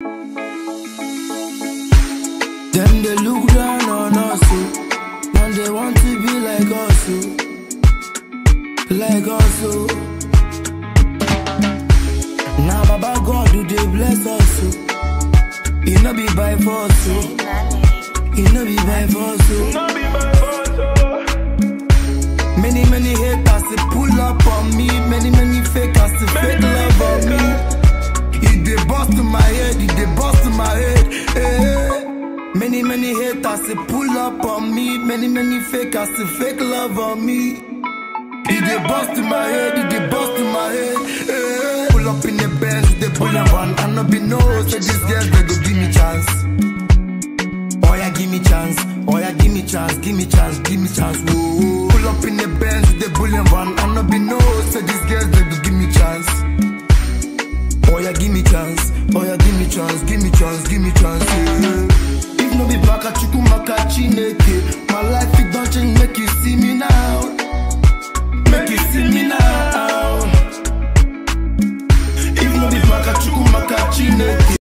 Them they look down on us, oh. and they want to be like us, oh. like us. Oh. Now Baba God do they bless us, oh. it no be by force, oh. it oh. no be by force. Oh. Many many haters they pull up on me, many many Many many haters they pull up on me, many many fakers they fake love on me. It they bust to my head, it they bust to my head. eh. Pull up in the Benz, they pull up on, and no be no, say these girls they go give me chance. Oh yeah, give me chance. Oh yeah, give me chance. Give me chance. Give me chance. Whoa. Pull up in the Benz with the bullion van. And no be no. Say these girls they go give me chance. Oh yeah, give me chance. Oh yeah, give me chance. Give me chance. Give me chance. Yeah. no be baka chukwumaka chineke